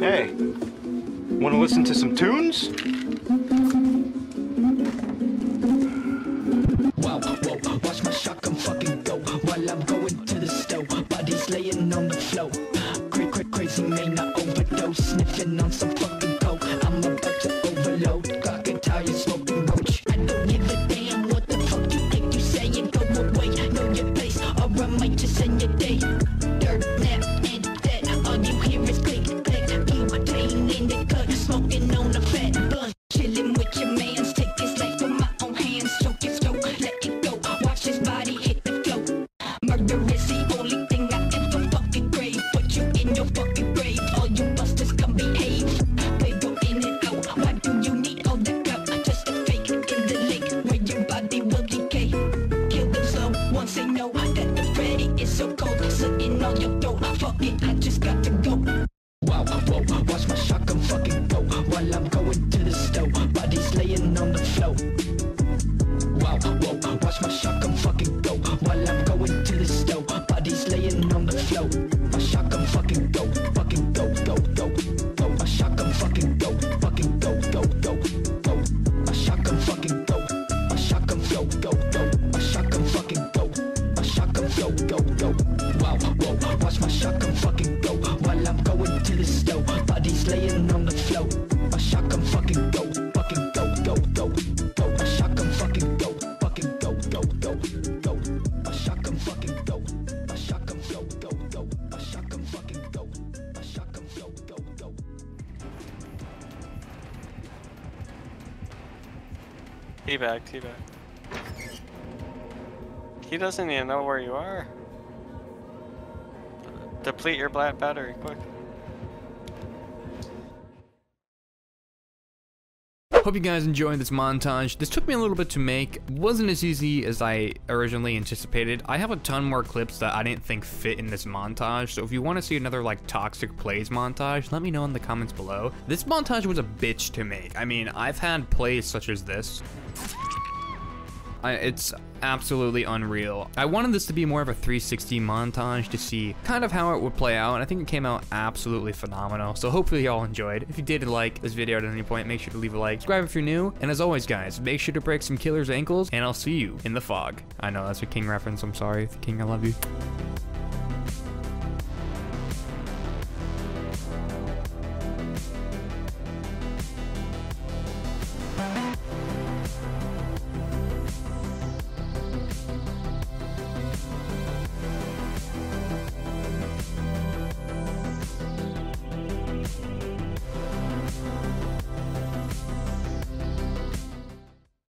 Hey, want to listen to some tunes? Wow, whoa, watch my shotgun fucking go while I'm going to the stove. Laying on the floor. Cra- cra- crazy man, I overdose, sniffing on some fucking coke. I'm about to overload, tires, smoking roach. I don't give a damn what the fuck you think you saying. Go away, know your place, or I might just your day. Dirt nap watch my shotgun fucking go while I'm going to the stove. Bodies laying on the floor. Go, go. Wow, whoa, watch my shotgun fucking go while I'm going to the stove. Bodies laying on the floor. My shotgun fucking go, fucking go, go, go, go. My shotgun fucking go, fucking go, go, go, go. My shotgun fucking go, my shotgun go, go, go. My shotgun fucking go, my shotgun go, go, go. Teabag, teabag. He doesn't even know where you are. Deplete your black battery, quick. Hope you guys enjoyed this montage. This took me a little bit to make. Wasn't as easy as I originally anticipated. I have a ton more clips that I didn't think fit in this montage, so if you want to see another like toxic plays montage, let me know in the comments below. This montage was a bitch to make. I mean, I've had plays such as this. I, it's absolutely unreal. I wanted this to be more of a 360 montage to see kind of how it would play out, and I think it came out absolutely phenomenal. So hopefully y'all enjoyed. If you did like this video at any point, make sure to leave a like, subscribe if you're new, and as always guys, make sure to break some killer's ankles, and I'll see you in the fog. I know that's a King reference, I'm sorry. King, I love you.